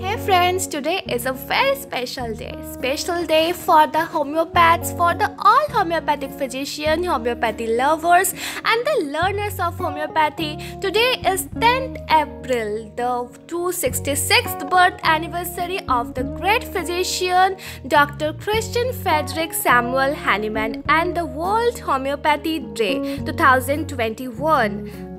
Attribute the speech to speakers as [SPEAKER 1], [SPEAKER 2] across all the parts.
[SPEAKER 1] Hey friends, today is a very special day. Special day for the homeopaths, for the all homeopathic physicians, homeopathy lovers, and the learners of homeopathy. Today is 10th April, the 266th birth anniversary of the great physician Dr. Christian Frederick Samuel Hahnemann and the World Homeopathy Day 2021.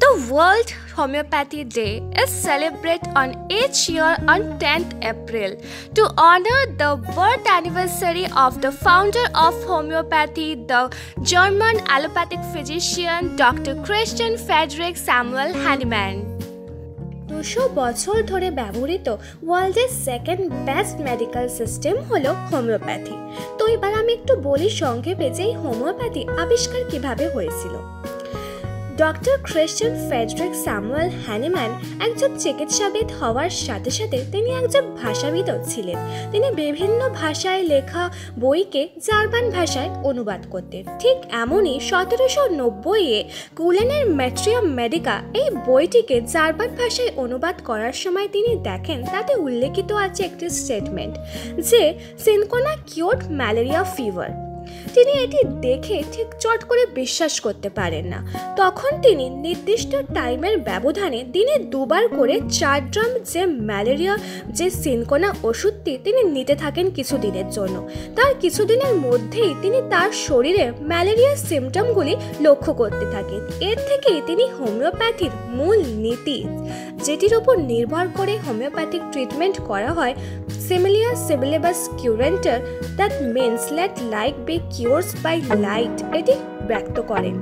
[SPEAKER 1] The World Homeopathy Day is celebrated on each year on 10th April to honor the birth anniversary of the founder of homeopathy, the German allopathic physician Dr. Christian Frederick Samuel Hahnemann. দুশো বছর ধরে ব্যবহৃত ওয়ার্ল্ডের second best medical system হলো homeopathy তো এবার আমি একটু বলি সংক্ষেপে যে এই হোমিওপ্যাথি আবিষ্কার কীভাবে হয়েছিল doctor Christian Friedrich Samuel Hahnemann একজন চিকিৎসাবিদ হওয়ার সাথে সাথে তিনি একজন ভাষাবিদও ছিলেন। তিনি বিভিন্ন ভাষায় লেখা বইকে জার্মান ভাষায় অনুবাদ করতেন। ঠিক এমনই সতেরোশো নব্বইয়ে কুলেনের ম্যাট্রিয়াম মেডিকা এই বইটিকে জার্মান ভাষায় অনুবাদ করার সময় তিনি দেখেন তাতে উল্লেখিত আছে একটি স্টেটমেন্ট যে সিনকোনা কিওর ম্যালেরিয়া ফিভার। তিনি এটি দেখে ঠিক চট করে বিশ্বাস করতে পারেন না। তখন তিনি নির্দিষ্ট টাইমের ব্যবধানে দিনে দুবার করে চার ড্রাম যে ম্যালেরিয়া, যে সিনকোনা ওষুধটি তিনি নিতে থাকেন কিছুদিনের জন্য। তার কিছুদিনের মধ্যেই তিনি তার শরীরে ম্যালেরিয়ার সিমটমগুলি লক্ষ্য করতে থাকেন। এর থেকেই তিনি হোমিওপ্যাথির মূল নীতি, যেটির উপর নির্ভর করে হোমিওপ্যাথিক ট্রিটমেন্ট করা হয় similia সিবিলেবাস কিউরেন্টার that means let like be cured by like এটি ব্যক্ত করেন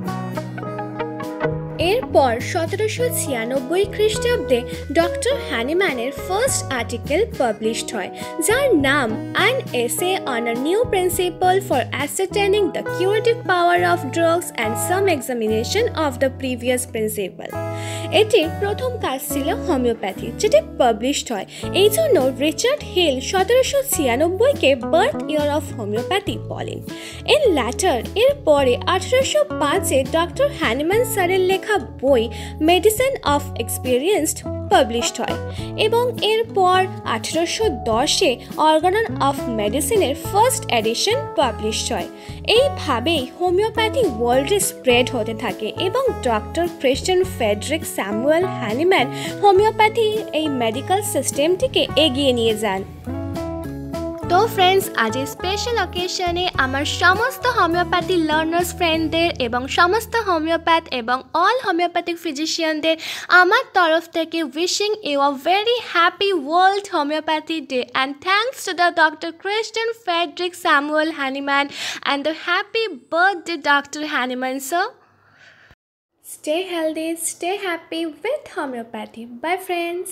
[SPEAKER 1] এরপর সতেরোশো ছিয়ানব্বই খ্রিস্টাব্দে ডক্টর হ্যানিম্যানের ফার্স্ট আর্টিকেল পাবলিশড হয়, যার নাম an essay on a new principle for ascertaining the curative power of drugs and some examination of the previous principle এটি প্রথম কাজ ছিল হোমিওপ্যাথি, যেটি পাবলিশড হয়। এই জন্য রিচার্ড হিল সতেরোশো ছিয়ানব্বইকে বার্থ ইয়ার অফ হোমিওপ্যাথি বলেন। এর ল্যাটার এর পরে আঠারোশো পাঁচে ডক্টর হ্যানিম্যান স্যারের লেখা বই মেডিসিন অফ এক্সপিরিয়েন্সড পাবলিশড হয় এবং এরপর আঠেরোশো দশে অর্গানন অফ মেডিসিনের ফার্স্ট এডিশন পাবলিশড হয়। এইভাবেই হোমিওপ্যাথি ওয়ার্ল্ডে স্প্রেড হতে থাকে এবং doctor Christian Friedrich Samuel Hahnemann homeopathy এই মেডিকেল সিস্টেমটিকে এগিয়ে নিয়ে যান। তো ফ্রেন্ডস আজ এই স্পেশাল অকেশনে আমার সমস্ত হোমিওপ্যাথি লার্নার্স ফ্রেন্ডদের এবং সমস্ত হোমিওপ্যাথ এবং অল হোমিওপ্যাথিক ফিজিশিয়ানদের আমার তরফ থেকে wishing you a very happy world homeopathy day and thanks to the doctor Christian Friedrich Samuel Hahnemann and the happy birthday doctor Hahnemann sir Stay healthy, stay happy with homeopathy. Bye, friends.